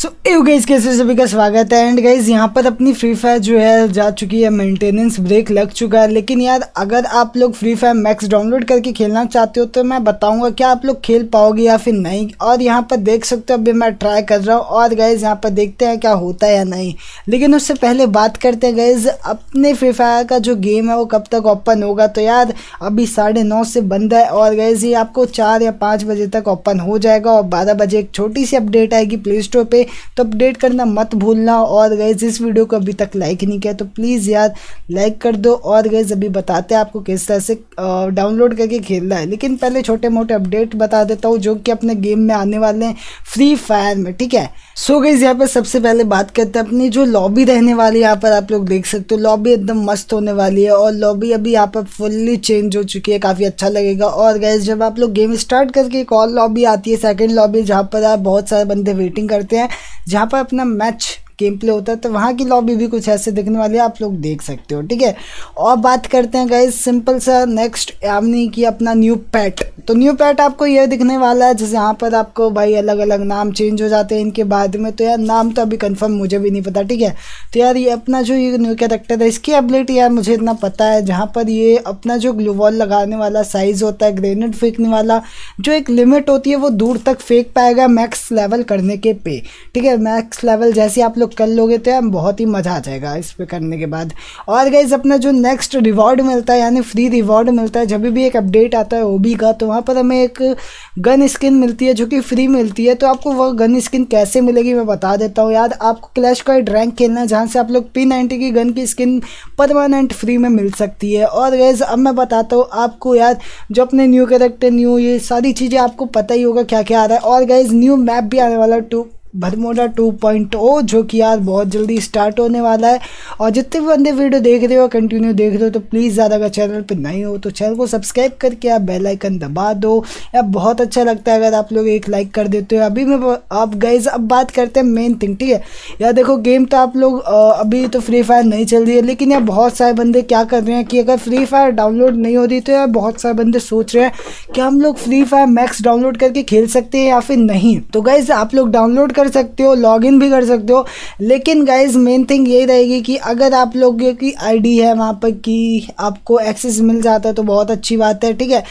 सो so, guys कैसे सभी का स्वागत है? एंड गाइज़ यहाँ पर अपनी फ्री फायर जो है जा चुकी है मेंटेनेंस ब्रेक लग चुका है। लेकिन यार अगर आप लोग फ्री फायर मैक्स डाउनलोड करके खेलना चाहते हो तो मैं बताऊँगा क्या आप लोग खेल पाओगे या फिर नहीं? और यहाँ पर देख सकते हो अभी मैं ट्राई कर रहा हूँ। और गाइज़ यहाँ पर देखते हैं क्या होता है या नहीं। लेकिन उससे पहले बात करते हैं गाइज़ अपने फ्री फायर का जो गेम है वो कब तक ओपन होगा? तो यार अभी साढ़े नौ से बंद है। और गाइज़ ये आपको चार या पाँच बजे तक ओपन हो जाएगा। और बारह बजे एक छोटी सी अपडेट आएगी प्ले स्टोर पर तो अपडेट करना मत भूलना। और गए इस वीडियो को अभी तक लाइक नहीं किया तो प्लीज़ यार लाइक कर दो। और गए अभी बताते हैं आपको किस तरह से डाउनलोड करके खेलना है। लेकिन पहले छोटे मोटे अपडेट बता देता हूँ, जो कि अपने गेम में आने वाले हैं फ्री फायर में, ठीक है? सो गई यहाँ पर सबसे पहले बात करते हैं, अपनी जो लॉबी रहने वाली है, यहाँ पर आप लोग देख सकते हो लॉबी एकदम मस्त होने वाली है। और लॉबी अभी यहाँ पर फुल्ली चेंज हो चुकी है, काफ़ी अच्छा लगेगा। और गैस जब आप लोग गेम स्टार्ट करके एक और लॉबी आती है सेकेंड लॉबी जहाँ पर आप बहुत सारे बंदे वेटिंग करते हैं जहाँ पर अपना मैच गेम प्ले होता है तो वहाँ की लॉबी भी कुछ ऐसे दिखने वाली है, आप लोग देख सकते हो, ठीक है? और बात करते हैं गाइज़ सिंपल सा नेक्स्ट यानी कि अपना न्यू पैट तो न्यू पैट आपको ये दिखने वाला है, जैसे यहाँ पर आपको भाई अलग अलग नाम चेंज हो जाते हैं इनके बाद में तो यार नाम तो अभी कन्फर्म मुझे भी नहीं पता, ठीक है? तो यार ये अपना जो ये न्यू कैरेक्टर है, इसकी एबिलिटी यार मुझे इतना पता है, जहाँ पर ये अपना जो ग्लूवॉल लगाने वाला साइज़ होता है ग्रेनेड फेंकने वाला, जो एक लिमिट होती है, वो दूर तक फेंक पाएगा मैक्स लेवल करने के पे, ठीक है? मैक्स लेवल जैसे आप लोग लोग कर लोगे तो यार बहुत ही मज़ा आ जाएगा इस पर करने के बाद। और गाइज़ अपना जो नेक्स्ट रिवॉर्ड मिलता है, यानी फ्री रिवॉर्ड मिलता है, जब भी एक अपडेट आता है ओबी का तो वहाँ पर हमें एक गन स्किन मिलती है जो कि फ्री मिलती है। तो आपको वह गन स्किन कैसे मिलेगी मैं बता देता हूँ यार। आपको क्लैश का रैंक खेलना है, जहाँ से आप लोग पी नाइन्टी की गन की स्किन परमानेंट फ्री में मिल सकती है। और गैस अब मैं बताता हूँ आपको यार, जो अपने न्यू कैरेक्टर न्यू ये सारी चीज़ें आपको पता ही होगा क्या क्या आ रहा है। और गैस न्यू मैप भी आने वाला टू भरमोडा 2.0 जो कि यार बहुत जल्दी स्टार्ट होने वाला है। और जितने भी बंदे वीडियो देख रहे हो कंटिन्यू देख रहे हो तो प्लीज़ ज़्यादा अगर चैनल पर नहीं हो तो चैनल को सब्सक्राइब करके आप बेल आइकन दबा दो। यार बहुत अच्छा लगता है अगर आप लोग एक लाइक कर देते हो। अभी मैं आप गाइज़ अब बात करते हैं मेन थिंग ठीक है? यार देखो गेम तो आप लोग अभी तो फ्री फायर नहीं चल रही है, लेकिन यार बहुत सारे बंदे क्या कर रहे हैं कि अगर फ्री फायर डाउनलोड नहीं हो रही तो यार बहुत सारे बंदे सोच रहे हैं कि हम लोग फ्री फायर मैक्स डाउनलोड करके खेल सकते हैं या फिर नहीं। तो गाइज़ आप लोग डाउनलोड कर सकते हो लॉगिन भी कर सकते हो। लेकिन गाइज़ मेन थिंग यही रहेगी कि अगर आप लोगों की आईडी है वहाँ पर कि आपको एक्सेस मिल जाता है तो बहुत अच्छी बात है ठीक है?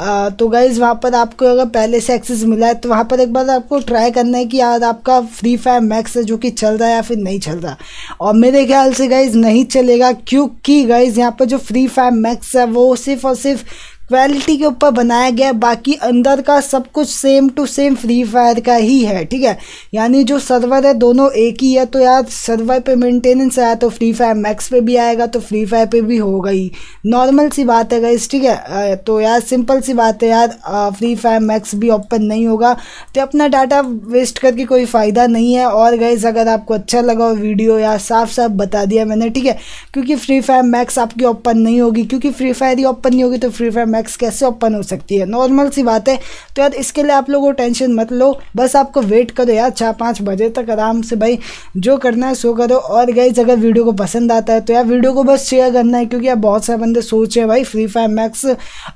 आ, तो गाइज़ वहाँ पर आपको अगर पहले से एक्सेस मिला है तो वहाँ पर एक बार आपको ट्राई करना है कि यार आपका फ्री फायर मैक्स है जो कि चल रहा है या फिर नहीं चल रहा। और मेरे ख्याल से गाइज़ नहीं चलेगा क्योंकि गाइज़ यहाँ पर जो फ्री फायर मैक्स है वो सिर्फ़ और सिर्फ़ क्वालिटी के ऊपर बनाया गया, बाकी अंदर का सब कुछ same to same Free Fire का ही है, ठीक है? यानी जो सर्वर है दोनों एक ही है तो यार सर्वर पे मेंटेनेंस आया तो फ्री फायर मैक्स पे भी आएगा तो फ्री फायर पे भी होगा ही। नॉर्मल सी बात है गाइस ठीक है? तो यार सिंपल सी बात है यार फ्री फायर मैक्स भी ओपन नहीं होगा। तो अपना डाटा वेस्ट करके कोई फ़ायदा नहीं है। और गाइस अगर आपको अच्छा लगा वीडियो यार साफ़ साफ़ बता दिया मैंने, ठीक है? क्योंकि फ्री फायर मैक्स आपकी ओपन नहीं होगी। क्योंकि फ्री फायर ही ओपन नहीं होगी तो फ्री फायर मैक्स कैसे ओपन हो सकती है? नॉर्मल सी बात है। तो यार, इसके लिए आप लोगों टेंशन मत लो। बस आपको वेट करो यार चार पाँच बजे तक आराम से भाई, जो करना है सो करो। और गाइज़ अगर वीडियो को पसंद आता है तो यार वीडियो को बस शेयर करना है, क्योंकि यार बहुत सारे बंदे सोच रहे भाई फ्री फायर मैक्स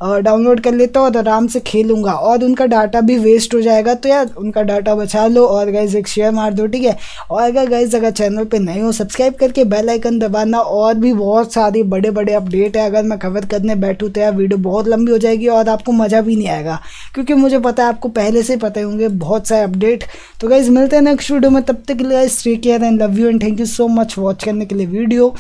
डाउनलोड कर लेता हूँ और आराम से खेलूँगा। और उनका डाटा भी वेस्ट हो जाएगा तो यार उनका डाटा बचा लो। और गाइज़ एक शेयर मार दो, ठीक है? और अगर गाइज़ अगर चैनल पर नहीं हो सब्सक्राइब करके बेल आइकन दबाना। और भी बहुत सारी बड़े बड़े अपडेट है, अगर मैं कवर करने बैठूँ तो यार वीडियो बहुत लंबी हो जाएगी और आपको मज़ा भी नहीं आएगा। क्योंकि मुझे पता है आपको पहले से पता होंगे, बहुत सारे अपडेट तो गाइज़ मिलते हैं नेक्स्ट वीडियो में। तब तक के लिए guys stay care and love you and thank you so much watch करने के लिए वीडियो